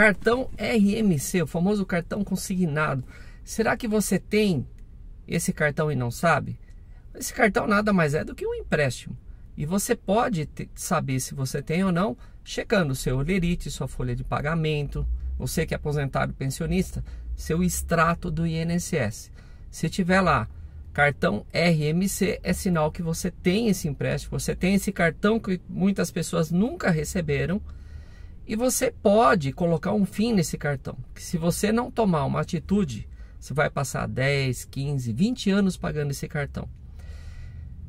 Cartão RMC, o famoso cartão consignado. Será que você tem esse cartão e não sabe? Esse cartão nada mais é do que um empréstimo. E você pode saber se você tem ou não, checando seu olerite, sua folha de pagamento, você que é aposentado pensionista, seu extrato do INSS. Se tiver lá cartão RMC, é sinal que você tem esse empréstimo, você tem esse cartão que muitas pessoas nunca receberam. E você pode colocar um fim nesse cartão. Que se você não tomar uma atitude, você vai passar 10, 15, 20 anos pagando esse cartão.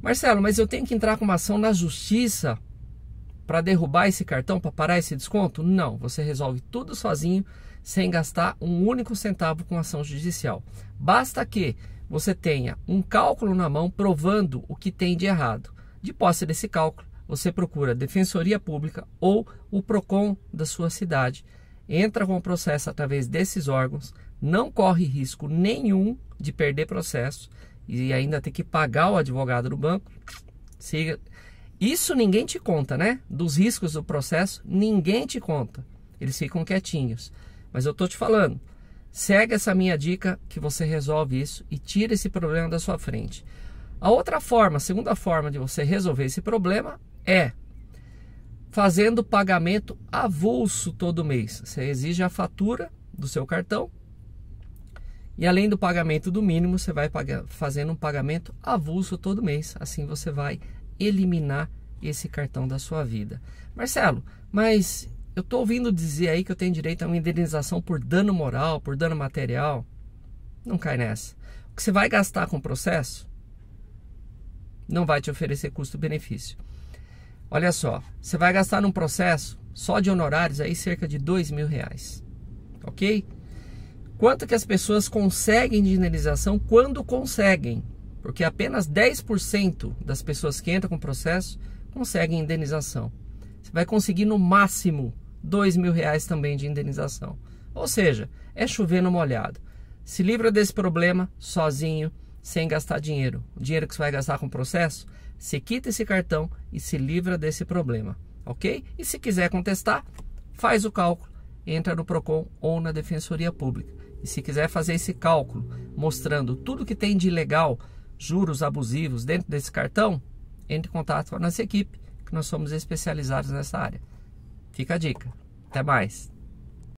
Marcelo, mas eu tenho que entrar com uma ação na justiça para derrubar esse cartão, para parar esse desconto? Não, você resolve tudo sozinho, sem gastar um único centavo com ação judicial. Basta que você tenha um cálculo na mão provando o que tem de errado. De posse desse cálculo, você procura a Defensoria Pública ou o PROCON da sua cidade, entra com o processo através desses órgãos, não corre risco nenhum de perder processo e ainda ter que pagar o advogado do banco. Siga. Isso ninguém te conta, né? Dos riscos do processo, ninguém te conta. Eles ficam quietinhos. Mas eu tô te falando, segue essa minha dica que você resolve isso e tira esse problema da sua frente. A outra forma, a segunda forma de você resolver esse problema é fazendo pagamento avulso todo mês. Você exige a fatura do seu cartão e além do pagamento do mínimo, você vai pagar, fazendo um pagamento avulso todo mês. Assim você vai eliminar esse cartão da sua vida. Marcelo, mas eu estou ouvindo dizer aí que eu tenho direito a uma indenização por dano moral, por dano material. Não cai nessa. O que você vai gastar com o processo não vai te oferecer custo-benefício. Olha só, você vai gastar num processo só de honorários aí cerca de dois mil reais, ok? Quanto que as pessoas conseguem de indenização quando conseguem? Porque apenas 10% das pessoas que entram com o processo conseguem indenização. Você vai conseguir no máximo dois mil reais também de indenização. Ou seja, é chover no molhado. Se livra desse problema sozinho, sem gastar dinheiro. O dinheiro que você vai gastar com o processo, você quita esse cartão e se livra desse problema, ok? E se quiser contestar, faz o cálculo, entra no PROCON ou na Defensoria Pública. E se quiser fazer esse cálculo, mostrando tudo que tem de ilegal, juros abusivos dentro desse cartão, entre em contato com a nossa equipe, que nós somos especializados nessa área. Fica a dica. Até mais.